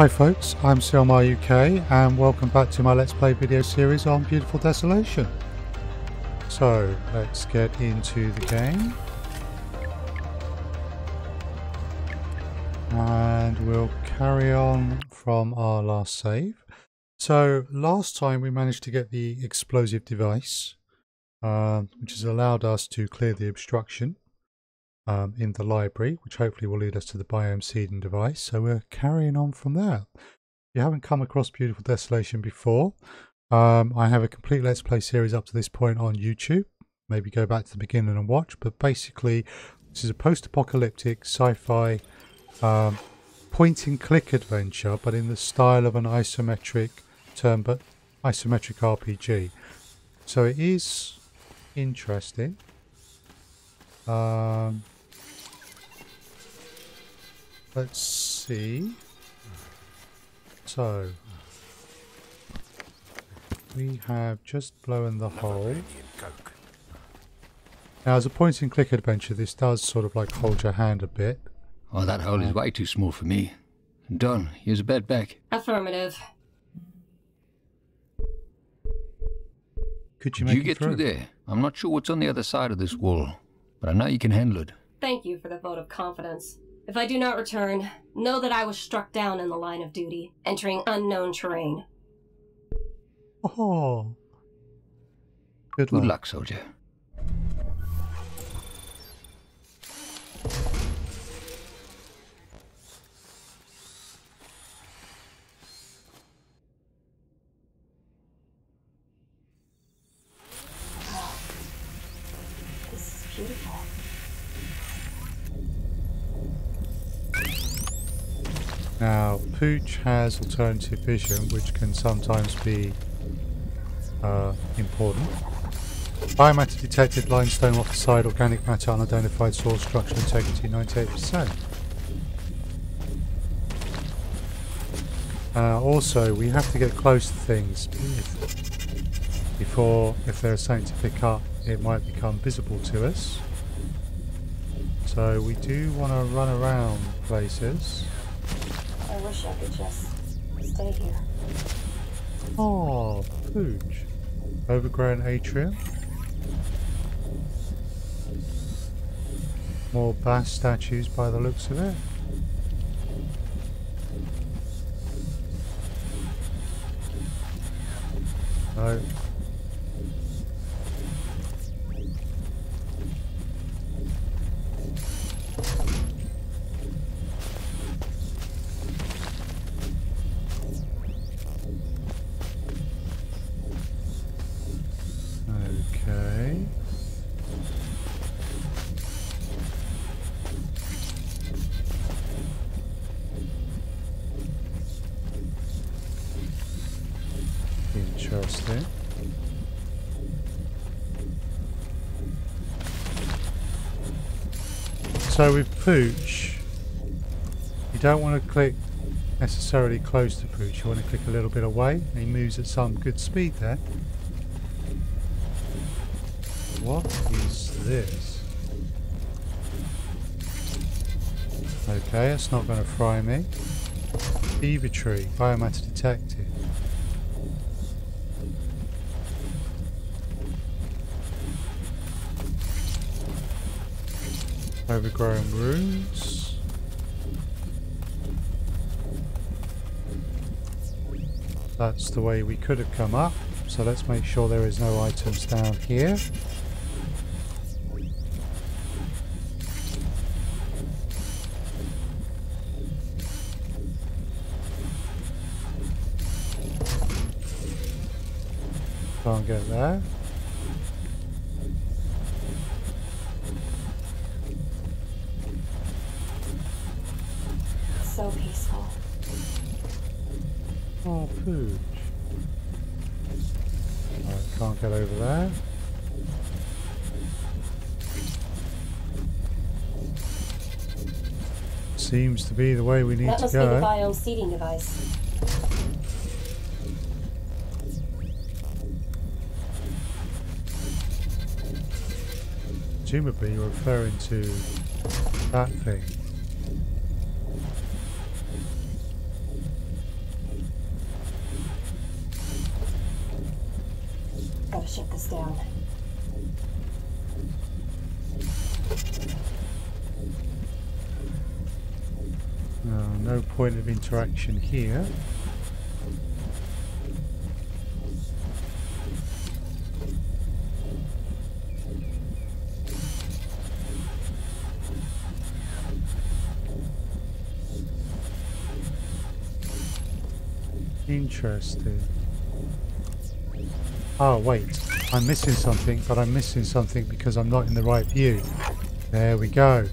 Hi folks, I'm Silmar UK and welcome back to my Let's Play video series on Beautiful Desolation. So, let's get into the game. And we'll carry on from our last save. So, last time we managed to get the explosive device, um, which has allowed us to clear the obstruction um, in the library, which hopefully will lead us to the biome seeding device. So we're carrying on from there. If you haven't come across Beautiful Desolation before, um, I have a complete Let's Play series up to this point on YouTube. Maybe go back to the beginning and watch. But basically, this is a post-apocalyptic sci-fi um, point-and-click adventure, but in the style of an isometric turn, but isometric RPG. So it is interesting. Um, let's see. So, we have just blown the hole. Now, as a point and click adventure, this does sort of like hold your hand a bit. Oh, that hole is uh, way too small for me. Done. Here's a bed back. Affirmative. Could you Did make you it get through? through there? I'm not sure what's on the other side of this wall, but I know you can handle it. Thank you for the vote of confidence. If I do not return, know that I was struck down in the line of duty, entering unknown terrain. Oh. Good, Good luck. luck, soldier. Pooch has alternative vision, which can sometimes be uh, important. Biomatter detected, limestone off the side, organic matter, unidentified source, structural integrity 98%. Uh, also, we have to get close to things before, if there's something to pick up, it might become visible to us. So we do want to run around places. Wish I could just stay here. Ah, oh, pooch. Overgrown atrium. More bass statues by the looks of it. No. Interesting. So with Pooch, you don't want to click necessarily close to Pooch, you want to click a little bit away. He moves at some good speed there. What is this? Okay, it's not going to fry me. Beaver tree, biomatter detected. Overgrown runes. That's the way we could have come up. So let's make sure there is no items down here. Can't get there. So peaceful. Oh, pooch. Alright, can't get over there. Seems to be the way we need to. go. that must be the biome seeding device. Presumably you're referring to that thing. Point of interaction here. Interesting. Oh wait, I'm missing something, but I'm missing something because I'm not in the right view. There we go.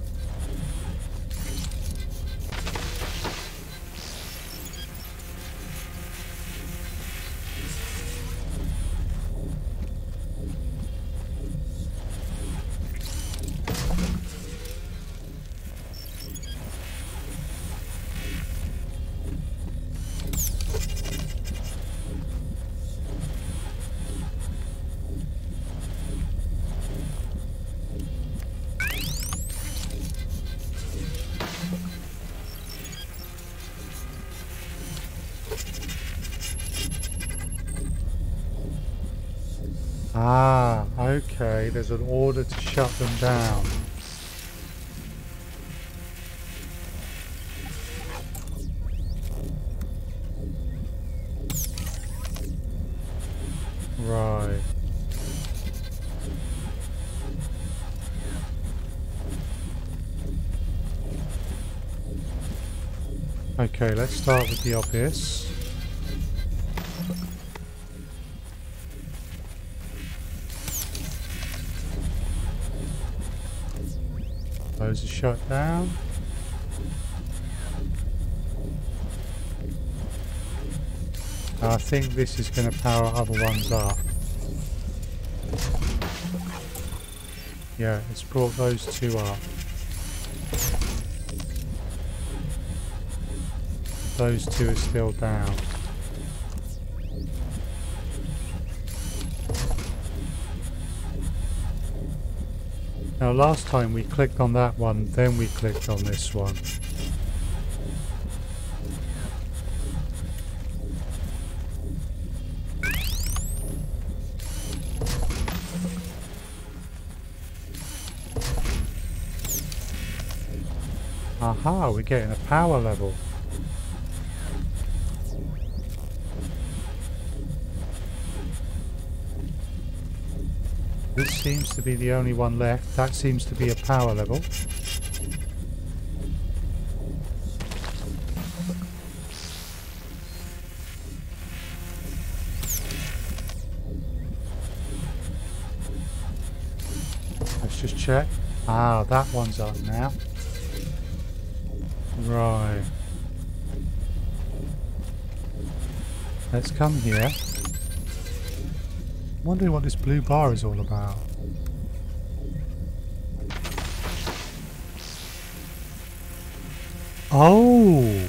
Ah, okay. There's an order to shut them down. Right. Okay, let's start with the obvious. Those are shut down. I think this is going to power other ones up. Yeah, it's brought those two up. Those two are still down. Now last time we clicked on that one, then we clicked on this one. Aha, we're getting a power level. Seems to be the only one left. That seems to be a power level. Let's just check. Ah, that one's up now. Right. Let's come here. Wondering what this blue bar is all about. Oh!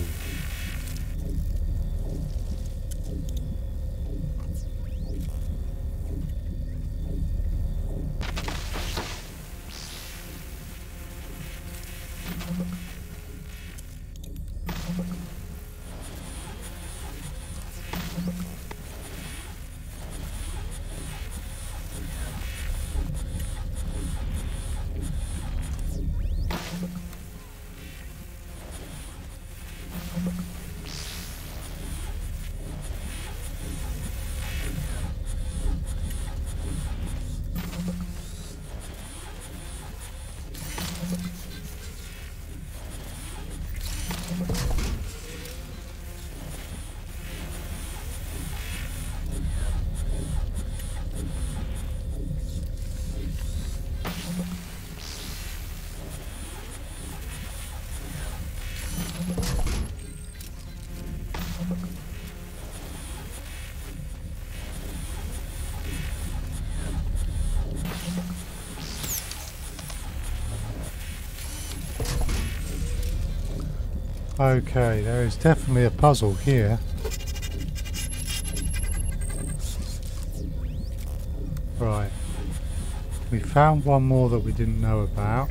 Okay, there is definitely a puzzle here. Right. We found one more that we didn't know about.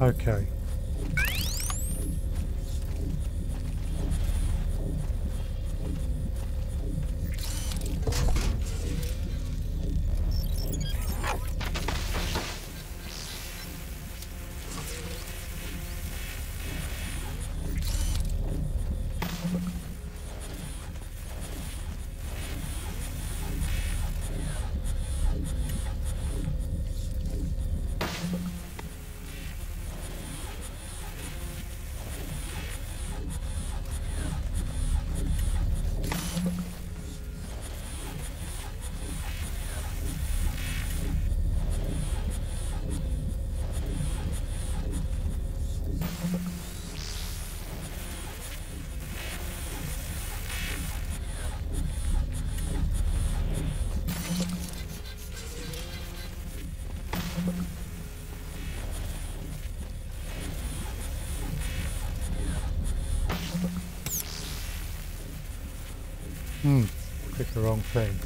Okay. Hmm, clicked the wrong thing.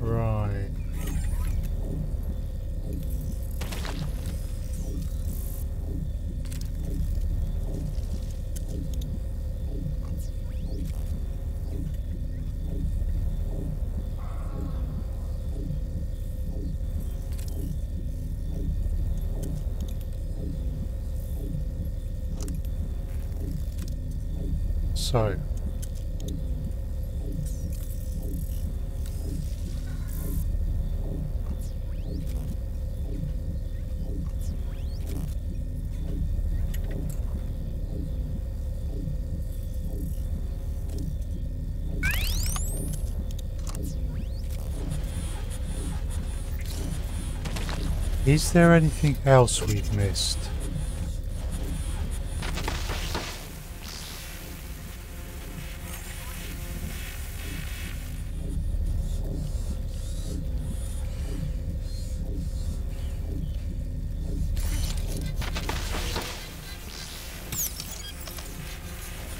Right. Is there anything else we've missed?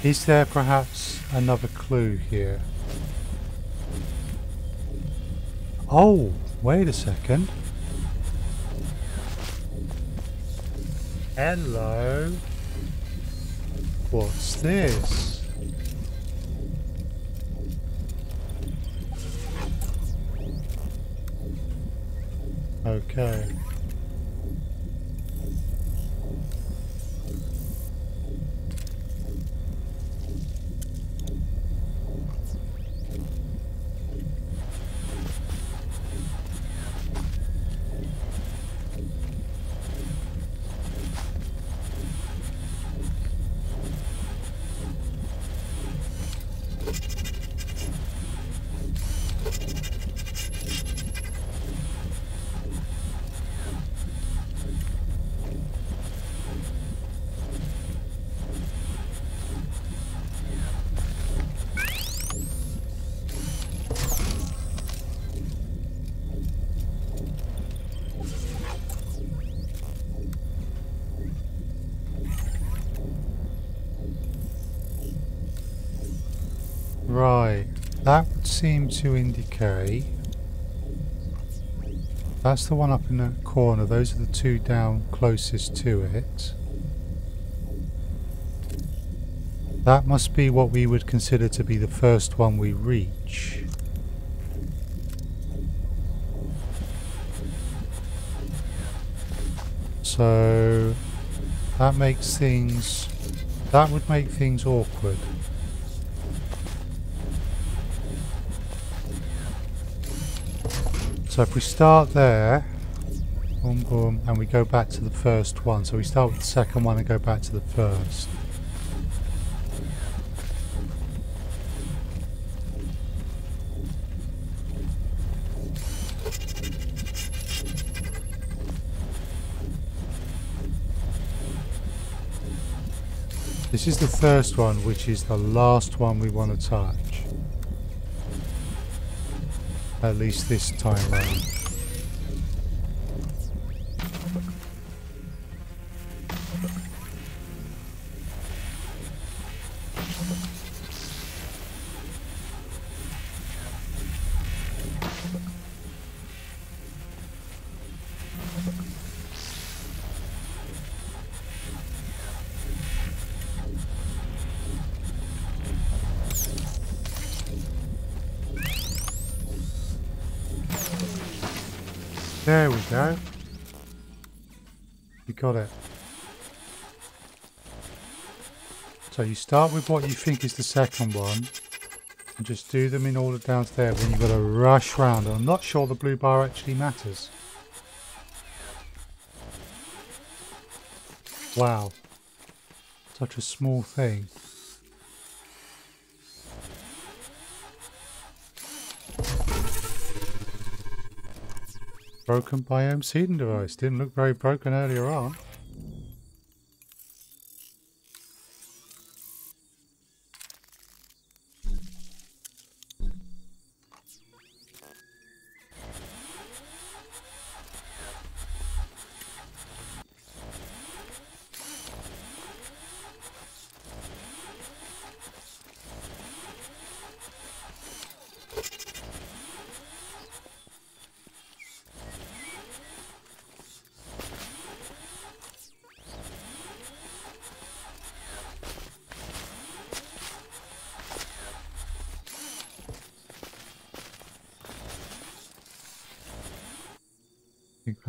Is there perhaps another clue here? Oh, wait a second. Hello. What's this? Okay. you seem to indicate that's the one up in that corner. Those are the two down closest to it. That must be what we would consider to be the first one we reach. So that makes things that would make things awkward. So if we start there, boom boom, and we go back to the first one. So we start with the second one and go back to the first. This is the first one, which is the last one we want to touch. At least this time round. There we go. You got it. So you start with what you think is the second one. And just do them in order down downstairs. Then you've got to rush round. I'm not sure the blue bar actually matters. Wow. Such a small thing. Broken biome seeding device. Didn't look very broken earlier on.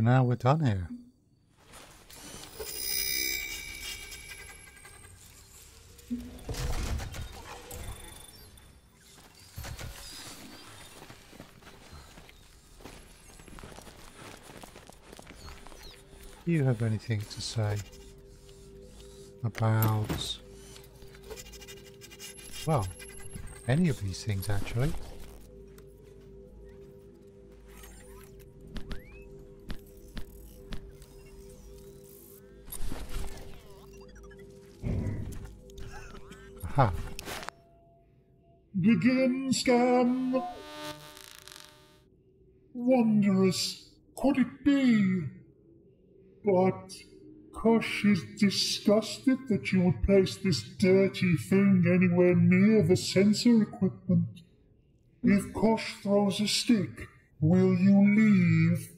For now we're done here. Do you have anything to say about, well, any of these things actually? Begin scan. Wondrous could it be? But Kosh is disgusted that you would place this dirty thing anywhere near the sensor equipment. If Kosh throws a stick, will you leave?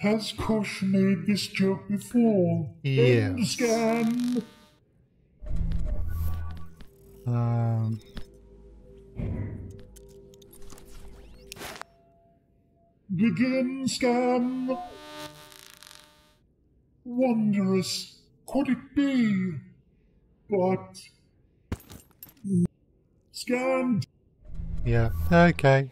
Has Kosh made this joke before? End Yes. scan. Um, Begin scan. Wondrous could it be? But scanned. yeah, okay.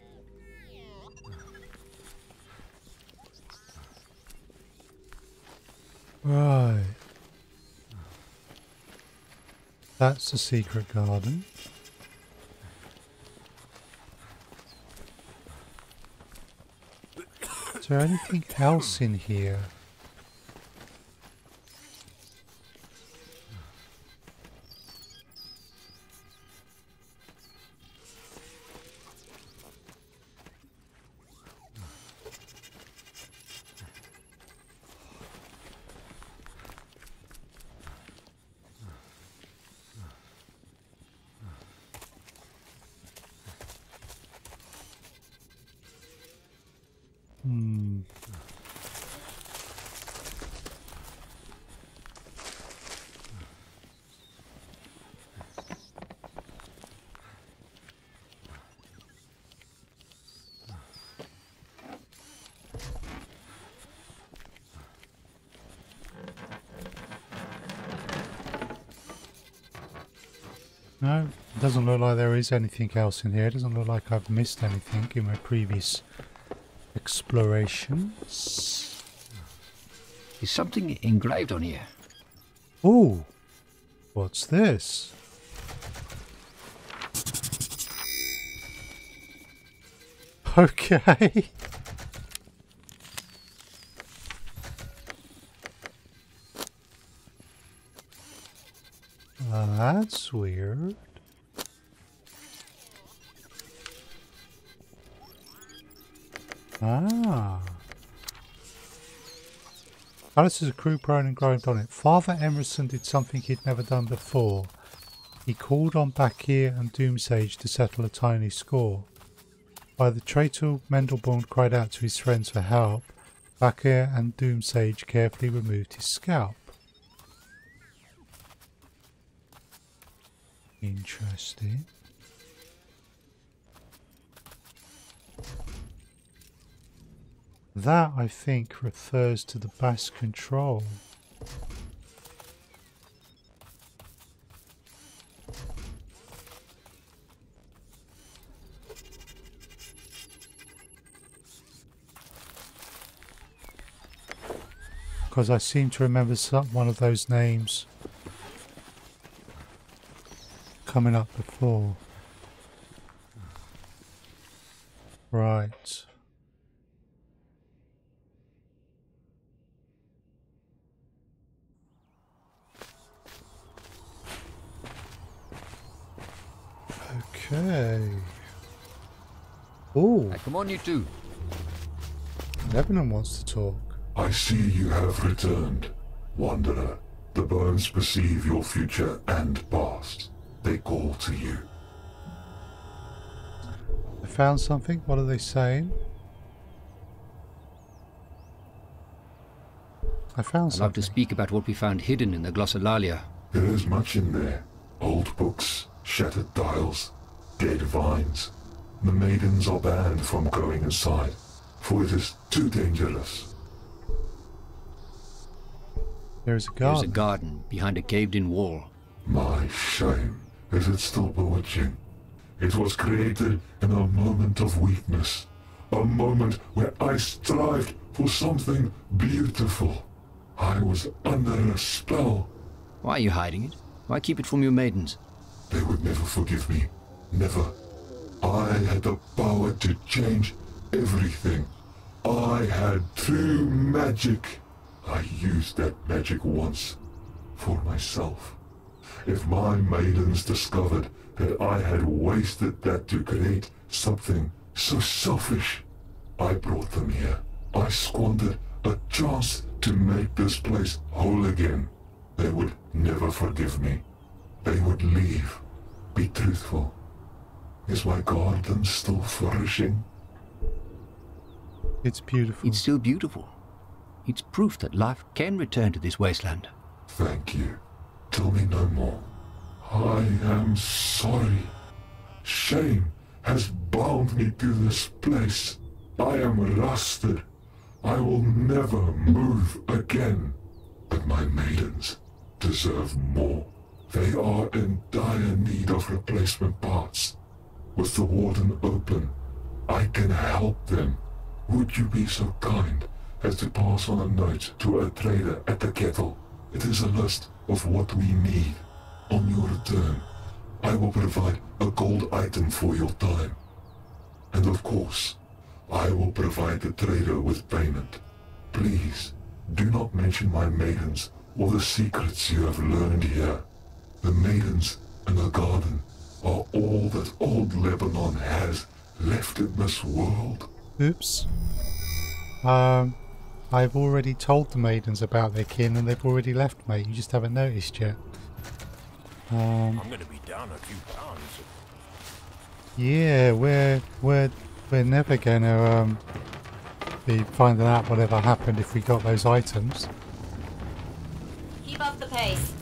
Right. That's the secret garden. Is there anything else in here? No, it doesn't look like there is anything else in here. It doesn't look like I've missed anything in my previous explorations. Is something engraved on here? Oh, what's this? Okay. Uh, that's weird. Ah. Alice is a crew prone and groaned on it. Father Emerson did something he'd never done before. He called on Bakir and Doomsage to settle a tiny score. While the traitor Mendelborn cried out to his friends for help, Bakir and Doomsage carefully removed his scalp. Interesting. That, I think, refers to the bas control. Because I seem to remember some, one of those names coming up before. Right. Okay. Oh, come on, you two. Lebanon wants to talk. I see you have returned, Wanderer. The bones perceive your future and past. They call to you. I found something. What are they saying? I found I'd love to speak about what we found hidden in the glossolalia. There is much in there. Old books, shattered dials, dead vines. The maidens are banned from going inside, for it is too dangerous. There is a garden. There's a garden. garden behind a caved-in wall. My shame. Is it still bewitching? It was created in a moment of weakness. A moment where I strived for something beautiful. I was under a spell. Why are you hiding it? Why keep it from your maidens? They would never forgive me. Never. I had the power to change everything. I had true magic. I used that magic once. For myself. If my maidens discovered that I had wasted that to create something so selfish, I brought them here. I squandered a chance to make this place whole again. They would never forgive me. They would leave. Be truthful. Is my garden still flourishing? It's beautiful. It's still beautiful. It's proof that life can return to this wasteland. Thank you. Tell me no more. I am sorry. Shame has bound me to this place. I am rusted. I will never move again. But my maidens deserve more. They are in dire need of replacement parts. With the warden open, I can help them. Would you be so kind as to pass on a note to a trader at the kettle? It is a list of what we need. On your return, I will provide a gold item for your time. And of course, I will provide the trader with payment. Please, do not mention my maidens or the secrets you have learned here. The maidens and the garden are all that old Lebanon has left in this world. Oops. Um, I've already told the maidens about their kin and they've already left, mate. You just haven't noticed yet. Um, I'm gonna be down a few pounds. yeah, we're we're we're never gonna um be finding out whatever happened if we got those items. Keep up the pace.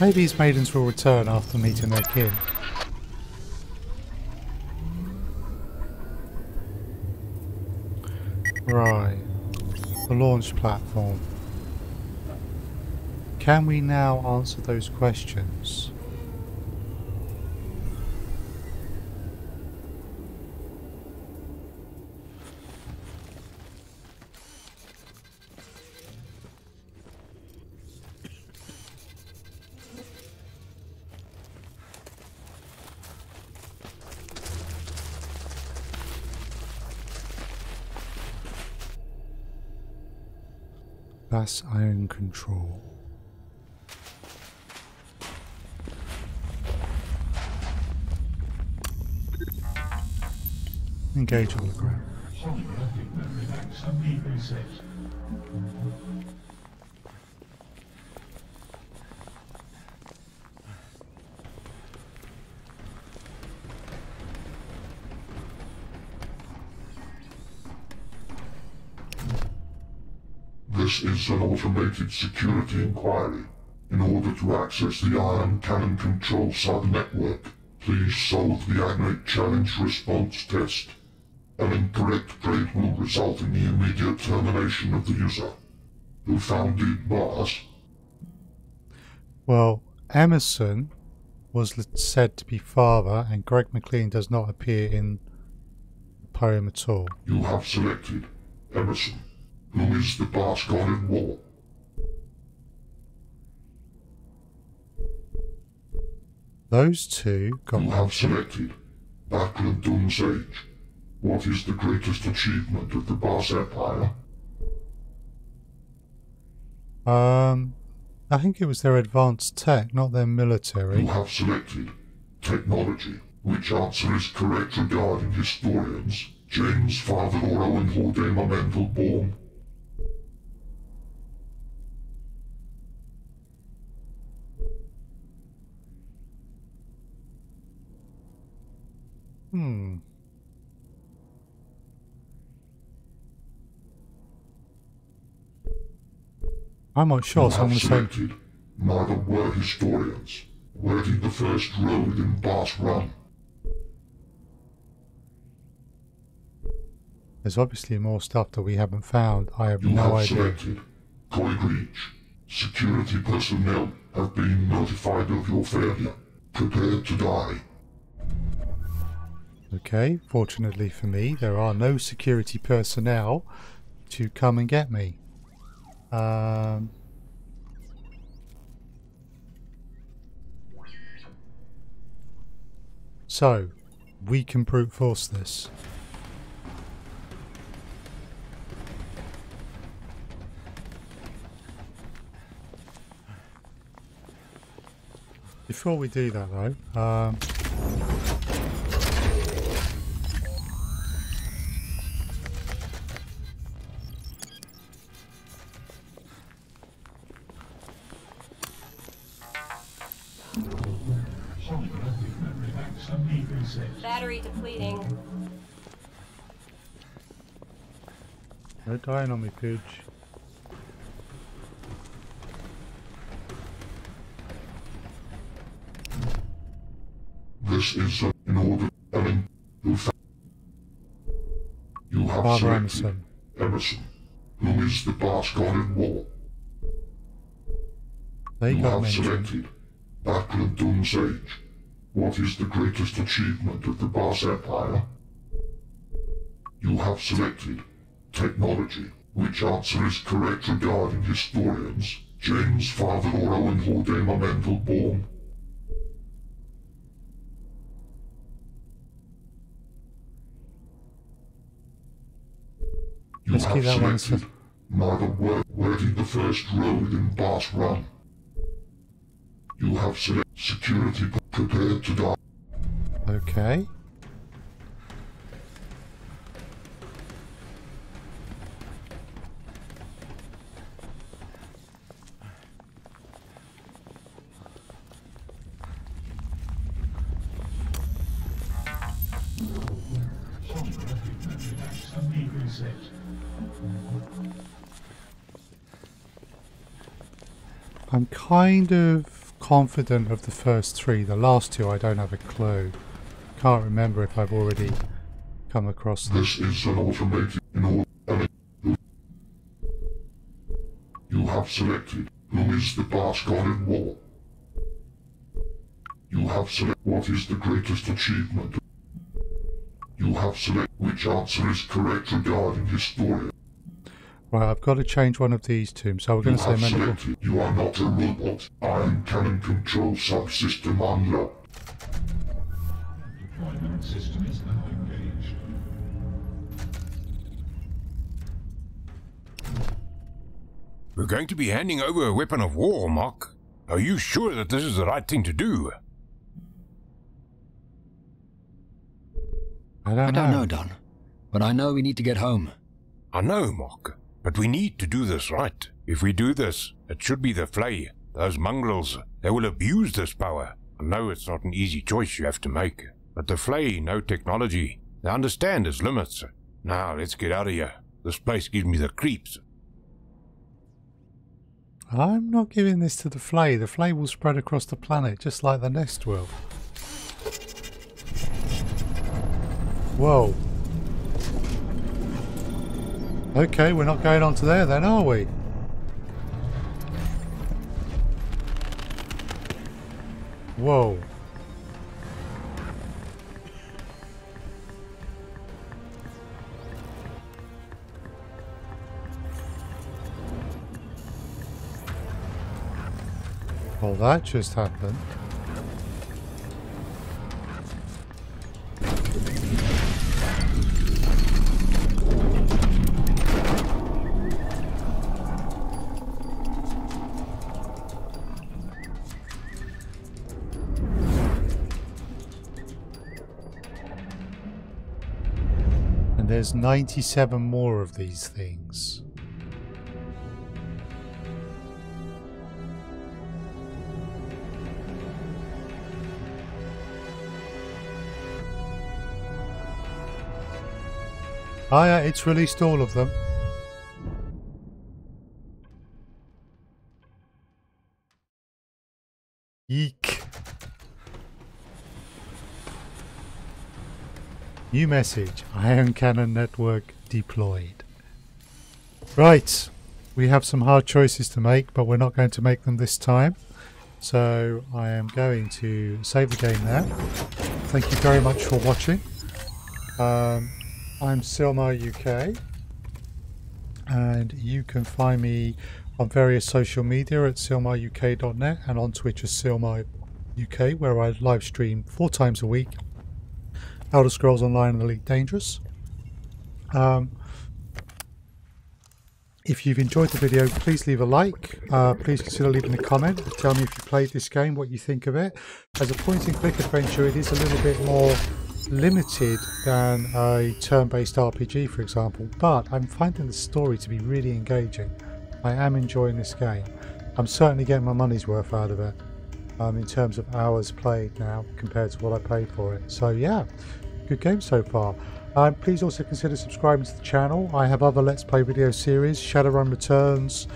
Maybe these maidens will return after meeting their kin. Right. The launch platform. Can we now answer those questions? That's ion control. Engage hologram. This is an automated security inquiry. In order to access the Ion Cannon Control sub-network, please solve the Agnate Challenge response test. An incorrect grade will result in the immediate termination of the user. Who founded Mars? Well, Emerson was said to be father, and Greg McLean does not appear in the poem at all. You have selected Emerson, who is the boss god in war. Those two got You have selected Backlund Dunsage. What is the greatest achievement of the Boss Empire? Um, I think it was their advanced tech, not their military. You have selected technology. Which answer is correct regarding historians? James Father or Owen Hordema Mendelbaum? Hmm. I'm not sure, You I'm have selected neither were historians. Where did the first road in Boss run? there's obviously more stuff that we haven't found. I have You no have idea. selected Coy Reach. Security personnel have been notified of your failure. Prepare to die. Okay, fortunately for me, there are no security personnel to come and get me. Um, so, we can brute force this. Before we do that though, um, dying on me, Pidge. This is uh, in order, Ellen, who You have Father selected Emerson. Emerson, who is the boss god in war. They You have mentioned. selected Backlund Dunsage. What is the greatest achievement of the Boss Empire? You have selected technology. Which answer is correct regarding historians? James Father or Owen Hordema Mendelbaum? You Let's have that selected neither where, where did the first road in Boss run? You have selected security prepared to die. Okay. I'm kind of confident of the first three. The last two I don't have a clue. Can't remember if I've already come across them. This is an automated in all You have selected who is the boss god in war. You have selected what is the greatest achievement. You have selected which answer is correct regarding historian. Right, I've got to change one of these two. So we're You going to say have Mendelbaum. selected you are not a robot. Ion cannon control subsystem unlocked. Deployment system is now engaged. We're going to be handing over a weapon of war, Mark. Are you sure that this is the right thing to do? I don't, I don't know, Don. But I know we need to get home. I know, Mark, but we need to do this right. If we do this, it should be the Fley. Those mongrels, they will abuse this power. I know it's not an easy choice you have to make, but the Fley know technology. They understand its limits. Now, let's get out of here. This place gives me the creeps. I'm not giving this to the fley. The fley will spread across the planet just like the nest will. Whoa. Okay, we're not going on to there then, are we? Whoa. Well, that just happened. There's 97 more of these things. Ah, yeah, it's released all of them. New message. Ion Cannon Network deployed. Right. We have some hard choices to make, but we're not going to make them this time. So I am going to save the game now. Thank you very much for watching. Um, I'm Silmar UK, and you can find me on various social media at silmaruk.net and on Twitch as Silmar UK, where I live stream four times a week. Elder Scrolls Online and Elite Dangerous. Um, if you've enjoyed the video, please leave a like. Uh, please consider leaving a comment. Tell me if you played this game, what you think of it. As a point-and-click adventure, it is a little bit more limited than a turn-based RPG, for example, but I'm finding the story to be really engaging. I am enjoying this game. I'm certainly getting my money's worth out of it um, in terms of hours played now compared to what I paid for it. So yeah, good game so far. Um, please also consider subscribing to the channel. I have other Let's Play video series, Shadowrun Returns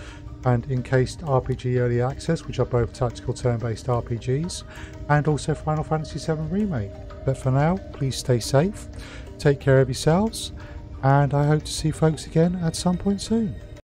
and Encased RPG Early Access, which are both tactical turn-based RPGs, and also Final Fantasy VII Remake. But for now, please stay safe, take care of yourselves, and I hope to see folks again at some point soon.